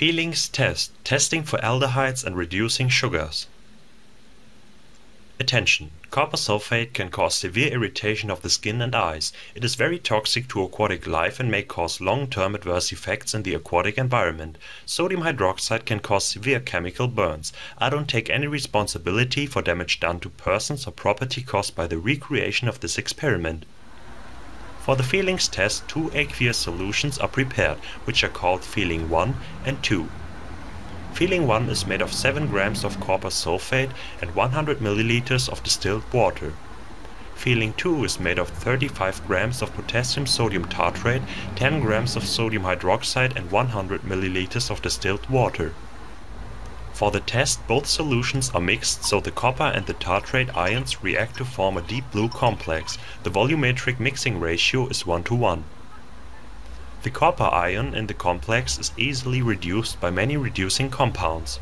Fehling's test, testing for aldehydes and reducing sugars. Attention! Copper sulfate can cause severe irritation of the skin and eyes. It is very toxic to aquatic life and may cause long-term adverse effects in the aquatic environment. Sodium hydroxide can cause severe chemical burns. I don't take any responsibility for damage done to persons or property caused by the recreation of this experiment. For the Fehling's test two aqueous solutions are prepared, which are called Fehling 1 and 2. Fehling 1 is made of 7 grams of copper sulfate and 100 milliliters of distilled water. Fehling 2 is made of 35 grams of potassium sodium tartrate, 10 grams of sodium hydroxide and 100 milliliters of distilled water. For the test both solutions are mixed so the copper and the tartrate ions react to form a deep blue complex. The volumetric mixing ratio is 1 to 1. The copper ion in the complex is easily reduced by many reducing compounds.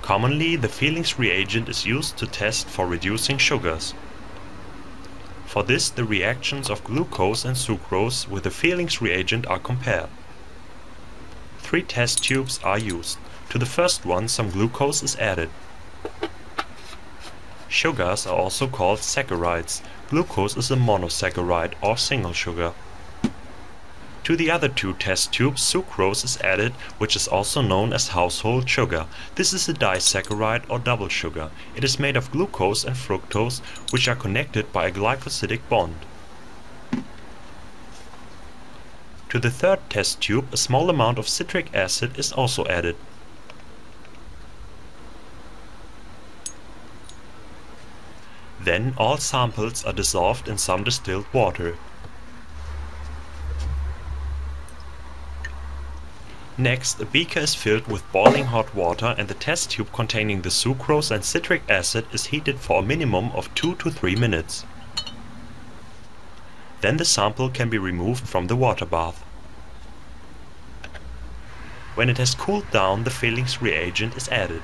Commonly the Fehling's reagent is used to test for reducing sugars. For this the reactions of glucose and sucrose with the Fehling's reagent are compared. Three test tubes are used. To the first one some glucose is added. Sugars are also called saccharides. Glucose is a monosaccharide or single sugar. To the other two test tubes sucrose is added which is also known as household sugar. This is a disaccharide or double sugar. It is made of glucose and fructose which are connected by a glycosidic bond. To the third test tube a small amount of citric acid is also added. Then all samples are dissolved in some distilled water. Next, a beaker is filled with boiling hot water and the test tube containing the sucrose and citric acid is heated for a minimum of 2 to 3 minutes. Then the sample can be removed from the water bath. When it has cooled down the Fehling's reagent is added.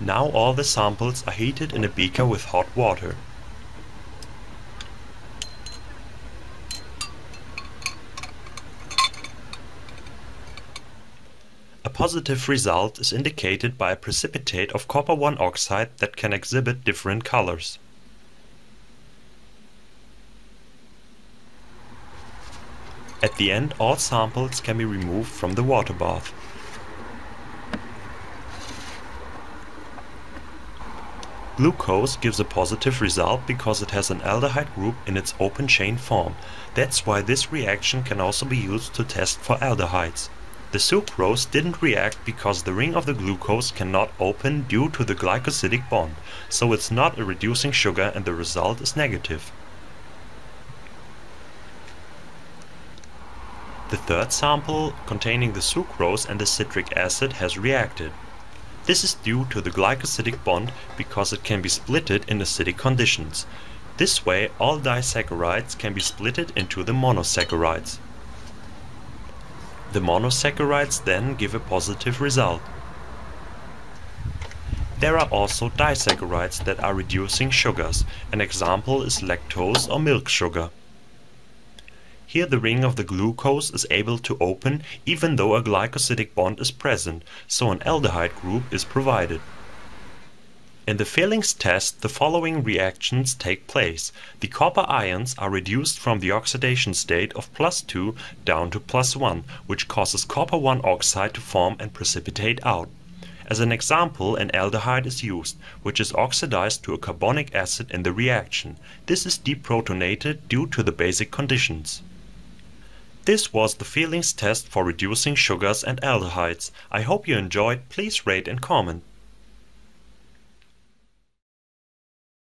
Now all the samples are heated in a beaker with hot water. Positive result is indicated by a precipitate of copper 1 oxide that can exhibit different colors. At the end all samples can be removed from the water bath. Glucose gives a positive result because it has an aldehyde group in its open chain form. That's why this reaction can also be used to test for aldehydes. The sucrose didn't react because the ring of the glucose cannot open due to the glycosidic bond, so it's not a reducing sugar and the result is negative. The third sample, containing the sucrose and the citric acid, has reacted. This is due to the glycosidic bond because it can be splitted in acidic conditions. This way all disaccharides can be splitted into the monosaccharides. The monosaccharides then give a positive result. There are also disaccharides that are reducing sugars. An example is lactose or milk sugar. Here the ring of the glucose is able to open even though a glycosidic bond is present, so an aldehyde group is provided. In the Fehling's test the following reactions take place. The copper ions are reduced from the oxidation state of plus 2 down to plus 1, which causes copper 1 oxide to form and precipitate out. As an example an aldehyde is used, which is oxidized to a carbonic acid in the reaction. This is deprotonated due to the basic conditions. This was the Fehling's test for reducing sugars and aldehydes. I hope you enjoyed. Please rate and comment.